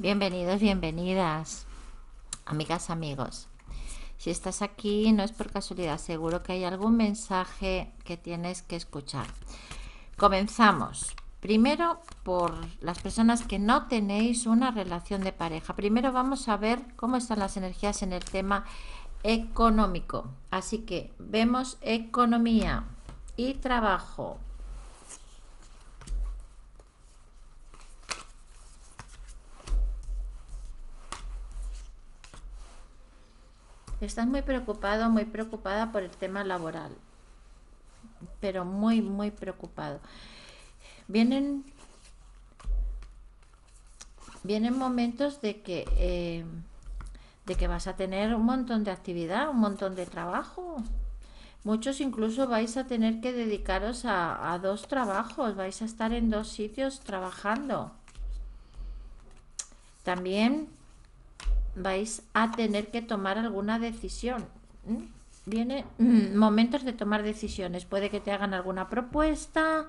Bienvenidos, bienvenidas, amigas, amigos. Si estás aquí no es por casualidad, seguro que hay algún mensaje que tienes que escuchar. Comenzamos. Primero, por las personas que no tenéis una relación de pareja. Primero vamos a ver cómo están las energías en el tema económico. Así que vemos economía y trabajo. Estás muy preocupado, muy preocupada por el tema laboral, pero muy, muy preocupado. Vienen, vienen momentos de que, eh, de que vas a tener un montón de actividad, un montón de trabajo. Muchos incluso vais a tener que dedicaros a, a dos trabajos, vais a estar en dos sitios trabajando. También vais a tener que tomar alguna decisión. Viene mm, momentos de tomar decisiones. Puede que te hagan alguna propuesta,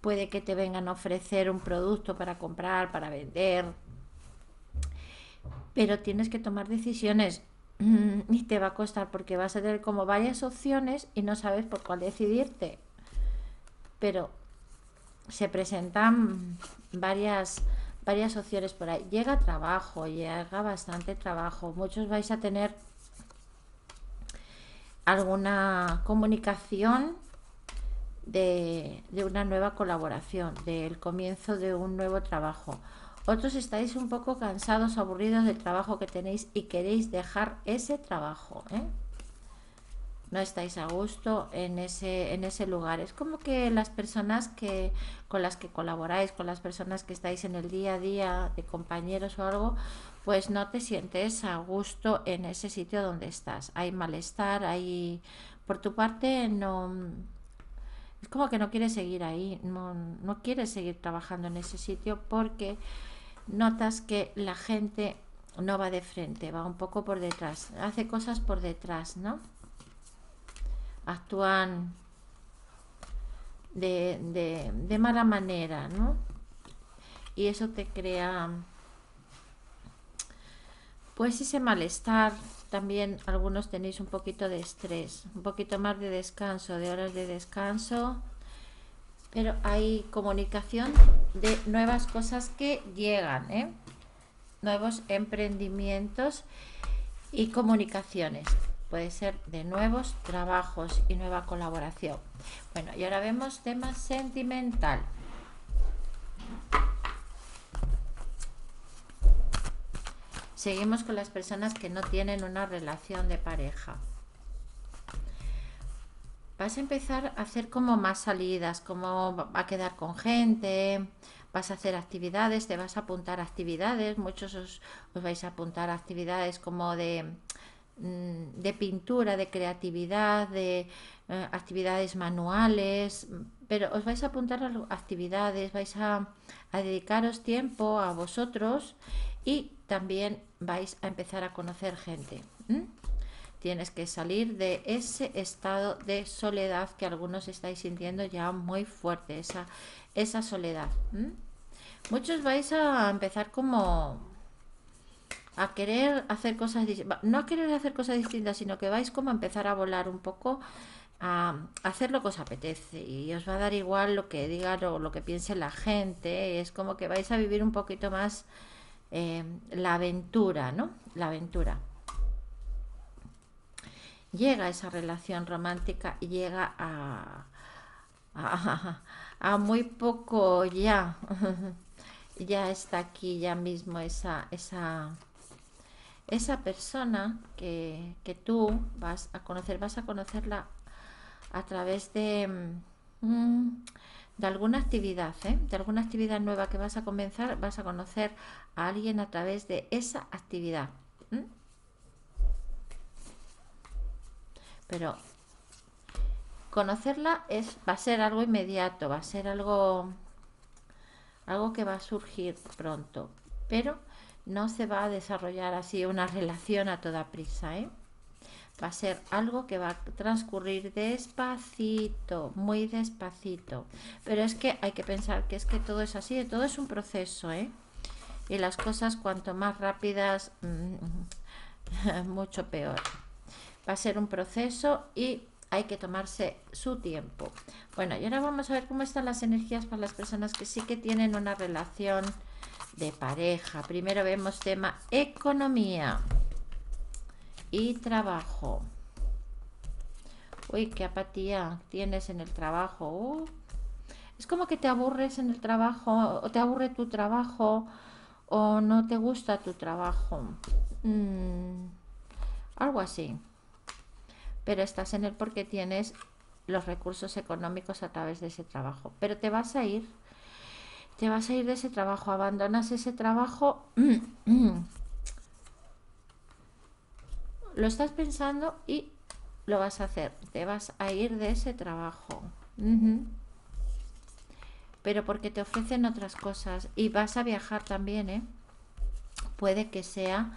puede que te vengan a ofrecer un producto para comprar, para vender. Pero tienes que tomar decisiones y te va a costar porque vas a tener como varias opciones y no sabes por cuál decidirte. Pero se presentan varias varias opciones por ahí. Llega trabajo, llega bastante trabajo. Muchos vais a tener alguna comunicación de, de, una nueva colaboración, del comienzo de un nuevo trabajo. Otros estáis un poco cansados, aburridos del trabajo que tenéis y queréis dejar ese trabajo. ¿eh? No estáis a gusto en ese, en ese lugar. Es como que las personas que, con las que colaboráis, con las personas que estáis en el día a día de compañeros o algo, pues no te sientes a gusto en ese sitio donde estás. Hay malestar, hay... Por tu parte no... Es como que no quieres seguir ahí, no, no quieres seguir trabajando en ese sitio porque notas que la gente no va de frente, va un poco por detrás, hace cosas por detrás, ¿no? Actúan de, de, mala manera, ¿no? Y eso te crea, pues ese malestar, también algunos tenéis un poquito de estrés, un poquito más de descanso, de horas de descanso, pero hay comunicación de nuevas cosas que llegan, ¿eh? nuevos emprendimientos y comunicaciones puede ser de nuevos trabajos y nueva colaboración. Bueno, y ahora vemos tema sentimental. Seguimos con las personas que no tienen una relación de pareja. Vas a empezar a hacer como más salidas, como a quedar con gente, vas a hacer actividades, te vas a apuntar a actividades, muchos os, os vais a apuntar a actividades como de de pintura, de creatividad, de eh, actividades manuales, pero os vais a apuntar a actividades, vais a, dedicaros tiempo a vosotros y también vais a empezar a conocer gente. Tienes que salir de ese estado de soledad que algunos estáis sintiendo ya muy fuerte, esa, esa soledad. Muchos vais a empezar como a querer hacer cosas no a querer hacer cosas distintas, sino que vais como a empezar a volar un poco a hacer lo que os apetece y os va a dar igual lo que diga o lo que piense la gente, es como que vais a vivir un poquito más eh, la aventura, ¿no? La aventura. Llega esa relación romántica y llega a, a, a muy poco ya, ya está aquí ya mismo esa, esa esa persona que, tú vas a conocer, vas a conocerla a través de, mm, de alguna actividad, ¿eh? de alguna actividad nueva que vas a comenzar, vas a conocer a alguien a través de esa actividad. Pero conocerla es, va a ser algo inmediato, va a ser algo, algo que va a surgir pronto. Pero no se va a desarrollar así una relación a toda prisa, ¿eh? Va a ser algo que va a transcurrir despacito, muy despacito. Pero es que hay que pensar que es que todo es así, todo es un proceso, ¿eh? y las cosas cuanto más rápidas, mm, mucho peor. Va a ser un proceso y hay que tomarse su tiempo. Bueno, y ahora vamos a ver cómo están las energías para las personas que sí que tienen una relación de pareja. Primero vemos tema economía y trabajo. Uy, qué apatía tienes en el trabajo. Uh, es como que te aburres en el trabajo, o te aburre tu trabajo, o no te gusta tu trabajo. Mm, algo así. Pero estás en él porque tienes los recursos económicos a través de ese trabajo. Pero te vas a ir. Te vas a ir de ese trabajo, abandonas ese trabajo. lo estás pensando y lo vas a hacer. Te vas a ir de ese trabajo. Pero porque te ofrecen otras cosas. Y vas a viajar también, ¿eh? Puede que sea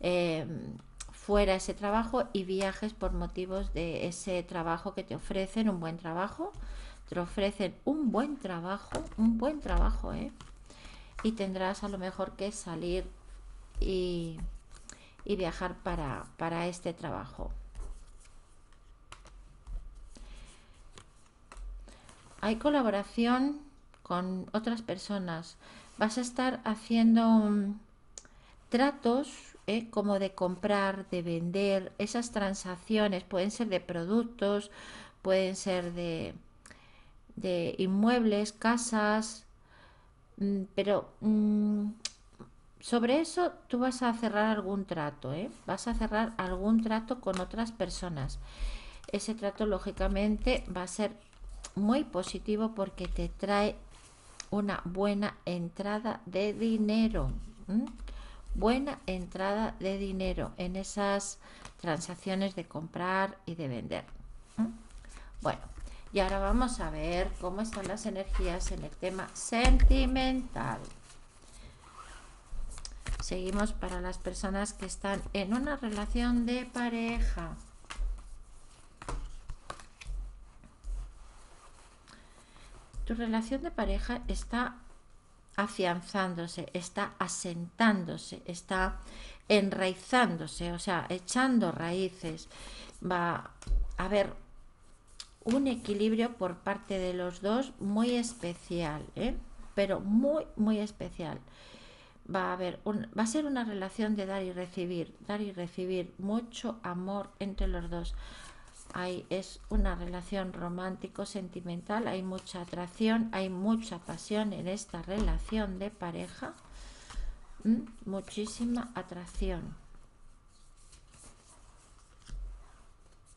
em, fuera ese trabajo y viajes por motivos de ese trabajo que te ofrecen, un buen trabajo. Te ofrecen un buen trabajo, un buen trabajo, ¿eh? Y tendrás a lo mejor que salir y, viajar para, para este trabajo. hay colaboración con otras personas. Vas a estar haciendo mm, tratos ¿eh? como de comprar, de vender, esas transacciones pueden ser de productos, pueden ser de, de inmuebles, casas, mm, pero mm, sobre eso tú vas a cerrar algún trato, ¿eh? vas a cerrar algún trato con otras personas. Ese trato lógicamente va a ser muy positivo porque te trae una buena entrada de dinero. Buena entrada de dinero en esas transacciones de comprar y de vender. Bueno, y ahora vamos a ver cómo están las energías en el tema sentimental. Seguimos para las personas que están en una relación de pareja. tu relación de pareja está afianzándose, está asentándose, está enraizándose, o sea, echando raíces. Va a haber un equilibrio por parte de los dos muy especial, ¿eh? pero muy, muy especial. Va a, haber va a ser una relación de dar y recibir, dar y recibir mucho amor entre los dos es una relación romántico sentimental, hay mucha atracción, hay mucha pasión en esta relación de pareja, muchísima atracción.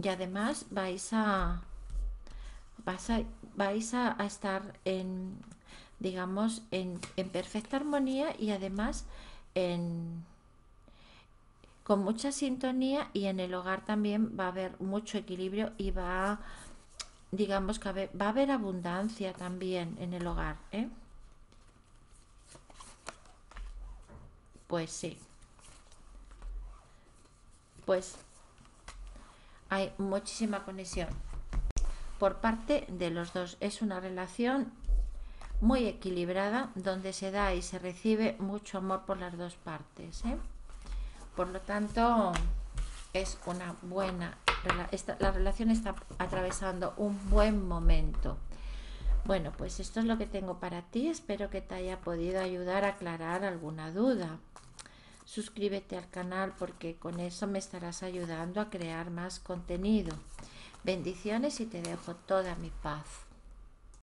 Y además vais a, vais a, estar en, digamos, en perfecta armonía y además en con mucha sintonía y en el hogar también va a haber mucho equilibrio y va, digamos que va a haber abundancia también en el hogar. ¿eh? Pues sí. Pues hay muchísima conexión por parte de los dos. Es una relación muy equilibrada donde se da y se recibe mucho amor por las dos partes. ¿eh? Por lo tanto, es una buena, la relación está atravesando un buen momento. Bueno, pues esto es lo que tengo para ti. Espero que te haya podido ayudar a aclarar alguna duda. Suscríbete al canal porque con eso me estarás ayudando a crear más contenido. Bendiciones y te dejo toda mi paz.